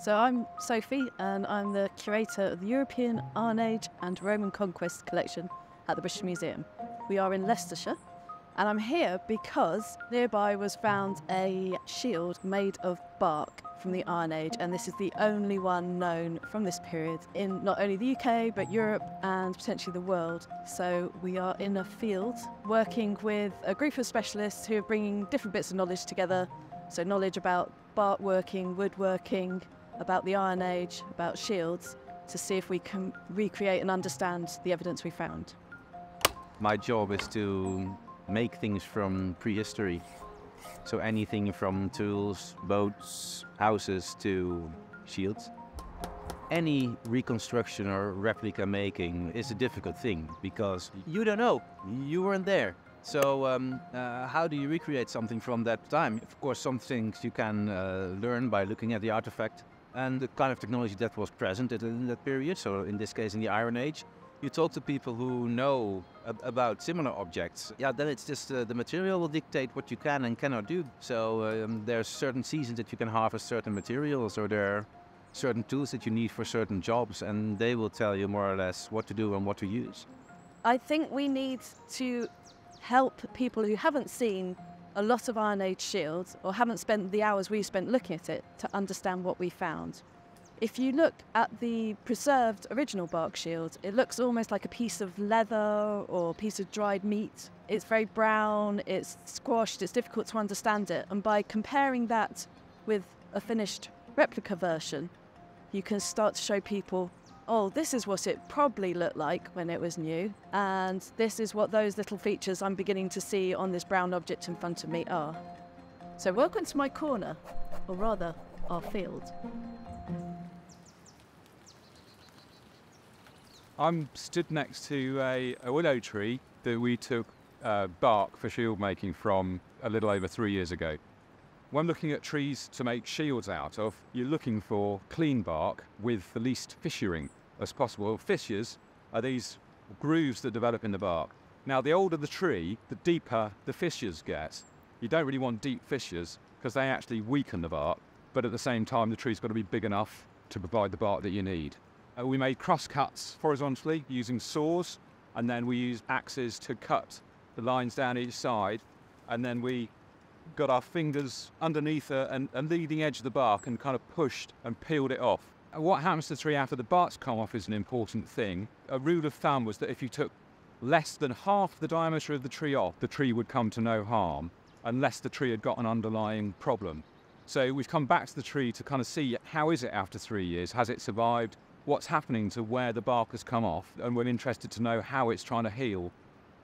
So I'm Sophie, and I'm the curator of the European Iron Age and Roman Conquest collection at the British Museum. We are in Leicestershire, and I'm here because nearby was found a shield made of bark from the Iron Age, and this is the only one known from this period in not only the UK but Europe and potentially the world. So we are in a field working with a group of specialists who are bringing different bits of knowledge together. So knowledge about bark working, woodworking, about the Iron Age, about shields, to see if we can recreate and understand the evidence we found. My job is to make things from prehistory. So anything from tools, boats, houses to shields. Any reconstruction or replica making is a difficult thing because you don't know, you weren't there. So um, uh, how do you recreate something from that time? Of course, some things you can uh, learn by looking at the artifact and the kind of technology that was present in that period. So in this case, in the Iron Age, you talk to people who know ab- about similar objects. Yeah, then it's just uh, the material will dictate what you can and cannot do. So um, there's certain seasons that you can harvest certain materials, or there are certain tools that you need for certain jobs, and they will tell you more or less what to do and what to use. I think we need to help people who haven't seen a lot of Iron Age shields or haven't spent the hours we've spent looking at it to understand what we found. If you look at the preserved original bark shield, it looks almost like a piece of leather or a piece of dried meat. It's very brown, it's squashed, it's difficult to understand it. And by comparing that with a finished replica version, you can start to show people oh, this is what it probably looked like when it was new, and this is what those little features I'm beginning to see on this brown object in front of me are. So, welcome to my corner, or rather, our field. I'm stood next to a, a willow tree that we took uh, bark for shield making from a little over three years ago. When looking at trees to make shields out of, you're looking for clean bark with the least fissuring as possible. Fissures are these grooves that develop in the bark. Now, the older the tree, the deeper the fissures get. You don't really want deep fissures because they actually weaken the bark, but at the same time, the tree's got to be big enough to provide the bark that you need. Uh, we made cross cuts horizontally using saws, and then we used axes to cut the lines down each side, and then we got our fingers underneath it and, and leading edge of the bark and kind of pushed and peeled it off. Uh, what happens to the tree after the bark's come off is an important thing. A rule of thumb was that if you took less than half the diameter of the tree off, the tree would come to no harm unless the tree had got an underlying problem. So we've come back to the tree to kind of see how is it after three years? Has it survived? What's happening to where the bark has come off? And we're interested to know how it's trying to heal.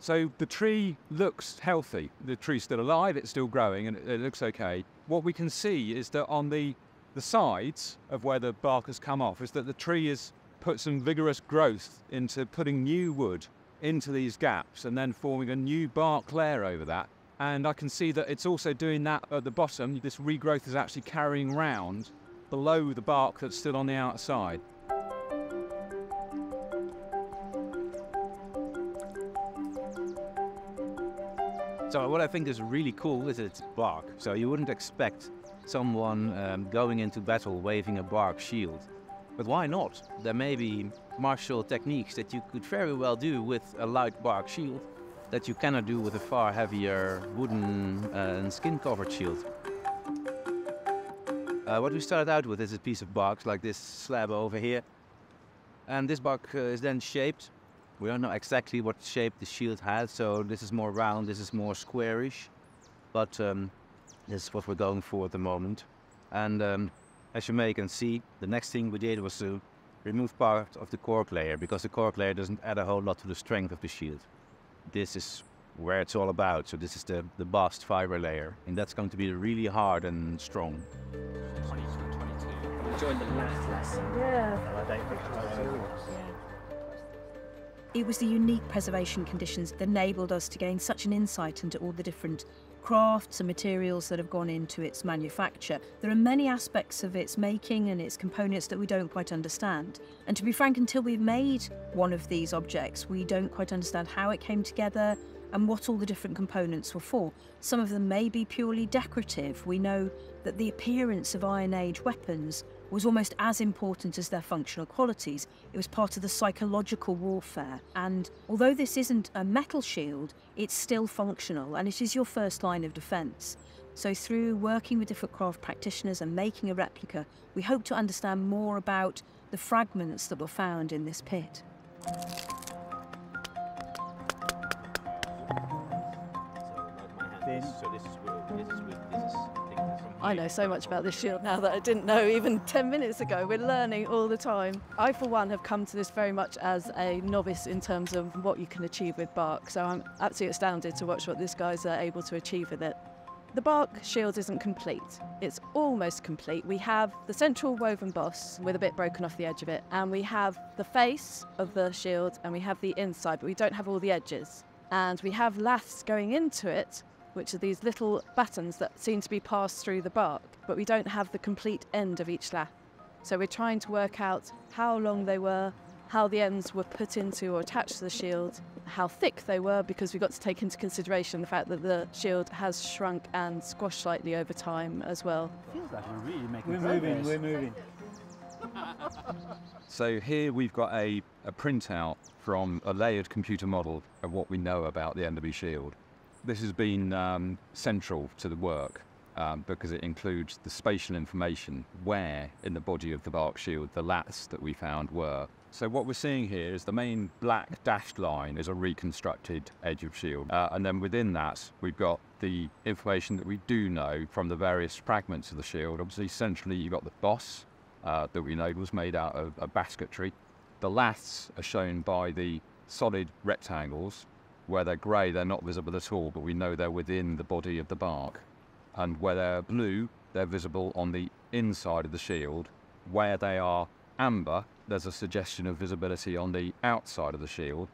So the tree looks healthy. The tree's still alive, it's still growing, and it looks okay. What we can see is that on the the sides of where the bark has come off is that the tree has put some vigorous growth into putting new wood into these gaps and then forming a new bark layer over that. And I can see that it's also doing that at the bottom. This regrowth is actually carrying round below the bark that's still on the outside. So what I think is really cool is it's bark. So you wouldn't expect someone um, going into battle waving a bark shield. But why not? There may be martial techniques that you could very well do with a light bark shield that you cannot do with a far heavier wooden uh, and skin covered shield. Uh, what we started out with is a piece of bark like this slab over here. And this bark uh, is then shaped. We don't know exactly what shape the shield has, so this is more round, this is more squarish. But um, this is what we're going for at the moment. And um, as you may can see, the next thing we did was to remove part of the cork layer because the cork layer doesn't add a whole lot to the strength of the shield. This is where it's all about. So this is the, the bast fiber layer and that's going to be really hard and strong. Join the last lesson. Yeah. It was the unique preservation conditions that enabled us to gain such an insight into all the different crafts and materials that have gone into its manufacture. There are many aspects of its making and its components that we don't quite understand. And to be frank, until we've made one of these objects, we don't quite understand how it came together and what all the different components were for. Some of them may be purely decorative. We know that the appearance of Iron Age weapons was almost as important as their functional qualities. It was part of the psychological warfare. And although this isn't a metal shield, it's still functional and it is your first line of defence. So, through working with different craft practitioners and making a replica, we hope to understand more about the fragments that were found in this pit. I know so much about this shield now that I didn't know even 10 minutes ago. We're learning all the time. I, for one, have come to this very much as a novice in terms of what you can achieve with bark. So I'm absolutely astounded to watch what these guys are able to achieve with it. The bark shield isn't complete. It's almost complete. We have the central woven boss with a bit broken off the edge of it, and we have the face of the shield, and we have the inside, but we don't have all the edges. And we have laths going into it, which are these little battens that seem to be passed through the bark, but we don't have the complete end of each lath. So we're trying to work out how long they were, how the ends were put into or attached to the shield, how thick they were, because we've got to take into consideration the fact that the shield has shrunk and squashed slightly over time as well. Feels like we're really making We're progress. moving, we're moving. So here we've got a, a printout from a layered computer model of what we know about the Enderby Shield. This has been um, central to the work um, because it includes the spatial information where in the body of the bark shield the laths that we found were. So what we're seeing here is the main black dashed line is a reconstructed edge of shield. Uh, and then within that, we've got the information that we do know from the various fragments of the shield. Obviously, centrally, you've got the boss uh, that we know was made out of a basketry. The laths are shown by the solid rectangles. Where they're grey, they're not visible at all, but we know they're within the body of the bark. And where they're blue, they're visible on the inside of the shield. Where they are amber, there's a suggestion of visibility on the outside of the shield.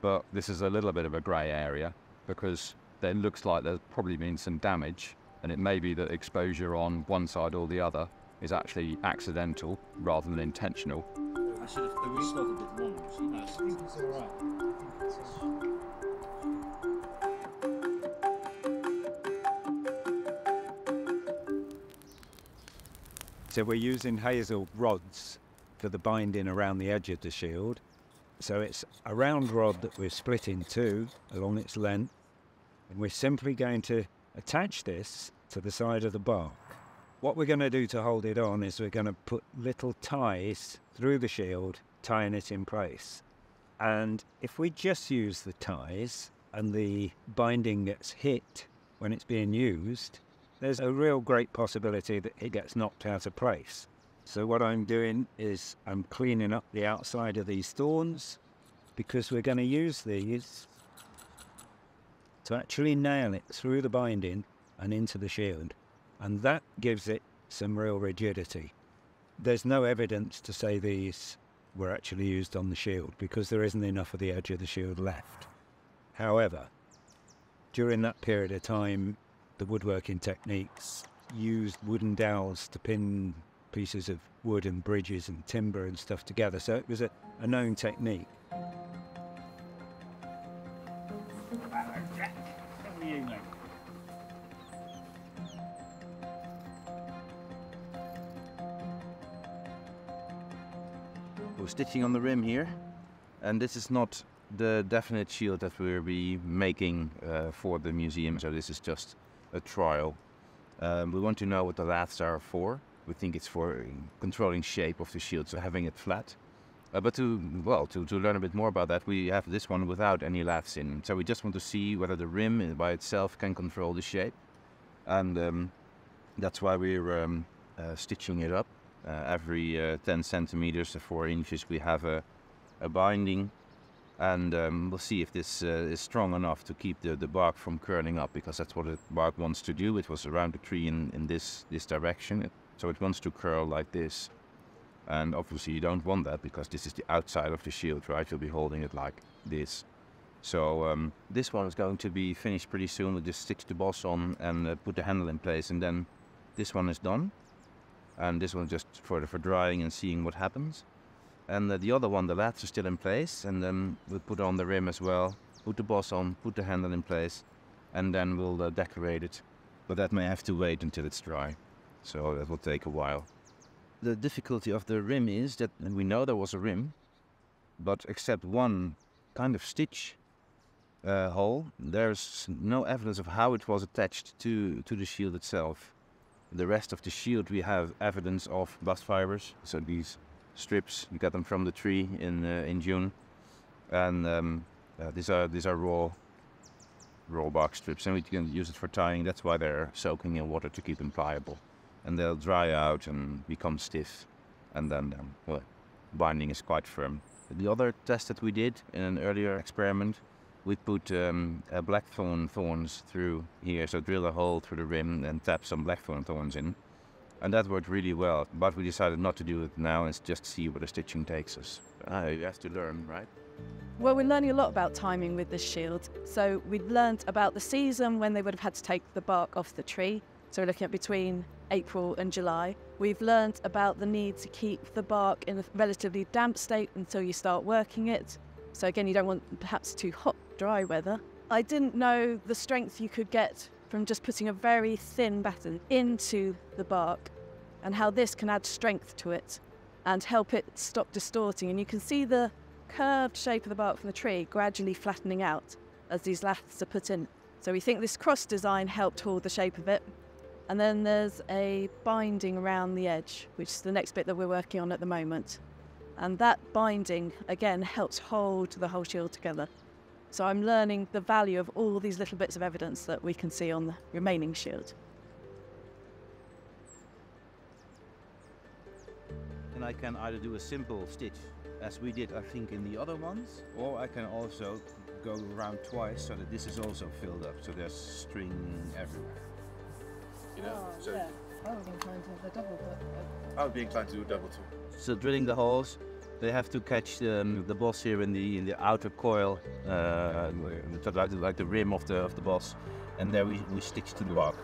But this is a little bit of a grey area because it looks like there's probably been some damage, and it may be that exposure on one side or the other is actually accidental rather than intentional. I should have I So we're using hazel rods for the binding around the edge of the shield. So it's a round rod that we've split in two along its length. And we're simply going to attach this to the side of the bark. What we're going to do to hold it on is we're going to put little ties through the shield, tying it in place. And if we just use the ties and the binding gets hit when it's being used, there's a real great possibility that it gets knocked out of place. So what I'm doing is I'm cleaning up the outside of these thorns because we're going to use these to actually nail it through the binding and into the shield. And that gives it some real rigidity. There's no evidence to say these were actually used on the shield because there isn't enough of the edge of the shield left. However, during that period of time, the woodworking techniques used wooden dowels to pin pieces of wood and bridges and timber and stuff together. So it was a, a known technique. We're stitching on the rim here, and this is not the definite shield that we'll be making uh, for the museum. So this is just a trial. Um, we want to know what the laths are for. We think it's for uh, controlling shape of the shield, so having it flat. Uh, but to well, to, to learn a bit more about that, we have this one without any laths in. So we just want to see whether the rim uh, by itself can control the shape, and um, that's why we're um, uh, stitching it up. Uh, every uh, 10 centimeters to 4 inches, we have a, a binding, and um, we'll see if this uh, is strong enough to keep the, the bark from curling up, because that's what the bark wants to do. It was around the tree in, in this, this direction, so it wants to curl like this. And obviously, you don't want that because this is the outside of the shield, right? You'll be holding it like this. So um, this one is going to be finished pretty soon. We'll just stick the boss on and uh, put the handle in place, and then this one is done. And this one just for for drying and seeing what happens. And uh, the other one, the laths are still in place, and then we'll put on the rim as well. put the boss on, put the handle in place, and then we'll uh, decorate it. But that may have to wait until it's dry, so that will take a while. The difficulty of the rim is that we know there was a rim, but except one kind of stitch uh, hole, there's no evidence of how it was attached to, to the shield itself. The rest of the shield we have evidence of bast fibers, so these strips, we got them from the tree in uh, in June, and um, uh, these are these are raw raw bark strips, and we can use it for tying. That's why they're soaking in water to keep them pliable, and they'll dry out and become stiff, and then um, well, binding is quite firm. The other test that we did in an earlier experiment, we put um, blackthorn thorns through here, so drill a hole through the rim and tap some blackthorn thorns in, and that worked really well. But we decided not to do it now and just see where the stitching takes us. Ah, you have to learn, right? Well, we're learning a lot about timing with this shield. So we've learned about the season when they would have had to take the bark off the tree. So we're looking at between April and July. We've learned about the need to keep the bark in a relatively damp state until you start working it. So again, you don't want perhaps too hot, dry weather. I didn't know the strength you could get from just putting a very thin batten into the bark and how this can add strength to it and help it stop distorting. And you can see the curved shape of the bark from the tree gradually flattening out as these laths are put in. So we think this cross design helped hold the shape of it. And then there's a binding around the edge, which is the next bit that we're working on at the moment. And that binding, again, helps hold the whole shield together. So I'm learning the value of all these little bits of evidence that we can see on the remaining shield. And I can either do a simple stitch, as we did, I think, in the other ones, or I can also go around twice so that this is also filled up, so there's string everywhere. You know, oh, so I was inclined to the double, but uh, I would be inclined to do a double too. So drilling the holes, they have to catch um, the boss here in the in the outer coil, uh, like, the, like the rim of the of the boss, and there we, we stitch to the bark.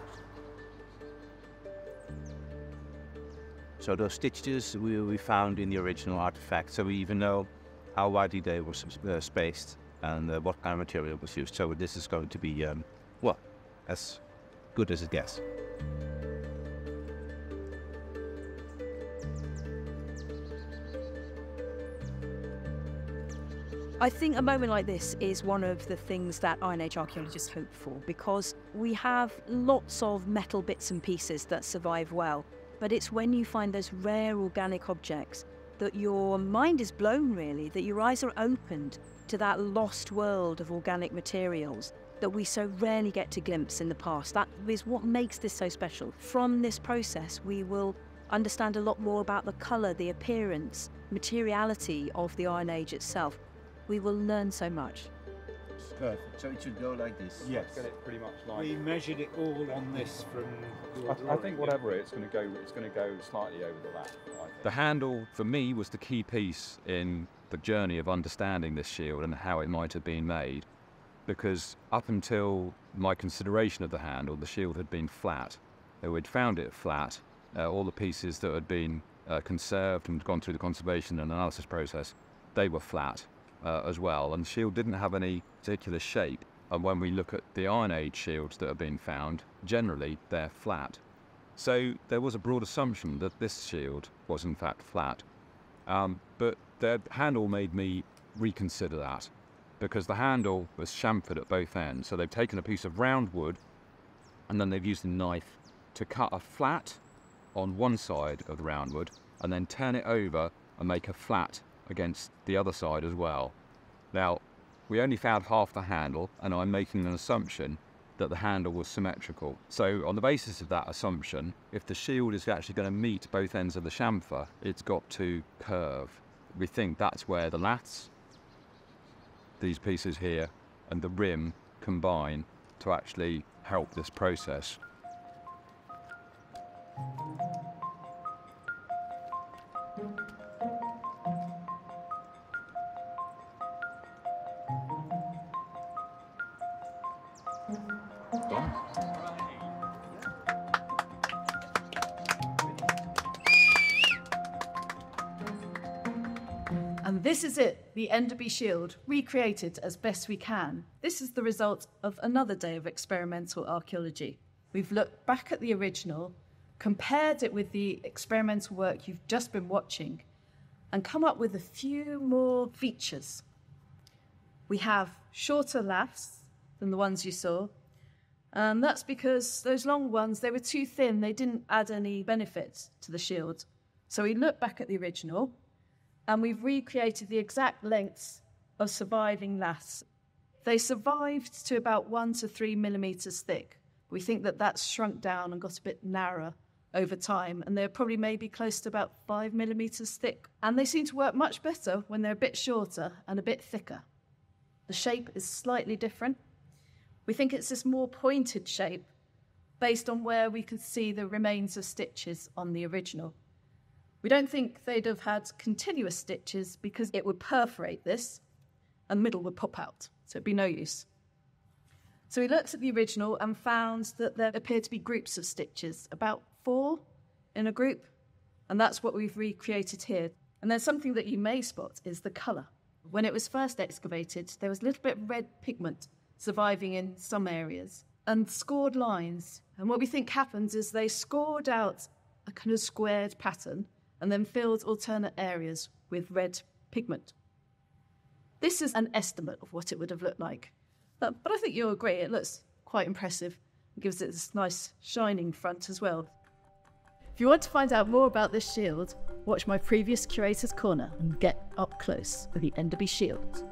So those stitches we, we found in the original artifact, so we even know how widely they were uh, spaced and uh, what kind of material was used. So this is going to be, um, well, as good as it gets. I think a moment like this is one of the things that Iron Age archaeologists hope for because we have lots of metal bits and pieces that survive well, but it's when you find those rare organic objects that your mind is blown really, that your eyes are opened to that lost world of organic materials that we so rarely get to glimpse in the past. That is what makes this so special. From this process, we will understand a lot more about the colour, the appearance, materiality of the Iron Age itself. We will learn so much. Perfect. So it should go like this. Yes. Get it pretty much like. We measured it all on this from your I, I think whatever it, it's going to go. It's going to go slightly over the lap. The handle for me was the key piece in the journey of understanding this shield and how it might have been made, because up until my consideration of the handle, the shield had been flat. We'd found it flat. Uh, all the pieces that had been uh, conserved and gone through the conservation and analysis process, they were flat uh, as well. And the shield didn't have any particular shape. And when we look at the Iron Age shields that have been found, generally they're flat. So there was a broad assumption that this shield was in fact flat. Um, but the handle made me reconsider that because the handle was chamfered at both ends. So they've taken a piece of round wood and then they've used a knife to cut a flat on one side of the round wood and then turn it over and make a flat against the other side as well. Now, we only found half the handle, and I'm making an assumption that the handle was symmetrical. So, on the basis of that assumption, if the shield is actually going to meet both ends of the chamfer, it's got to curve. We think that's where the laths, these pieces here, and the rim combine to actually help this process. And this is it, the Enderby Shield, recreated as best we can. This is the result of another day of experimental archaeology. We've looked back at the original, compared it with the experimental work you've just been watching, and come up with a few more features. We have shorter laths than the ones you saw, and that's because those long ones, they were too thin, they didn't add any benefit to the shield. So we looked back at the original, and we've recreated the exact lengths of surviving laths. They survived to about one to three millimeters thick. We think that that's shrunk down and got a bit narrower over time, and they're probably maybe close to about five millimeters thick. And they seem to work much better when they're a bit shorter and a bit thicker. The shape is slightly different. We think it's this more pointed shape based on where we could see the remains of stitches on the original. We don't think they'd have had continuous stitches because it would perforate this and the middle would pop out, so it'd be no use. So we looked at the original and found that there appeared to be groups of stitches, about four in a group, and that's what we've recreated here. And then something that you may spot is the colour. When it was first excavated, there was a little bit of red pigment surviving in some areas and scored lines. And what we think happens is they scored out a kind of squared pattern and then filled alternate areas with red pigment. This is an estimate of what it would have looked like. But, I think you'll agree, it looks quite impressive. It gives it this nice shining front as well. If you want to find out more about this shield, watch my previous Curator's Corner and get up close with the Enderby Shield.